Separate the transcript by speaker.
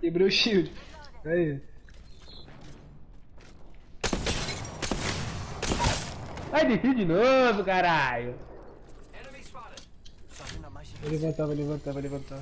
Speaker 1: Quebrei o shield. Aí. Vai descer de novo, caralho. Vou levantar, vou levantar, vou levantar.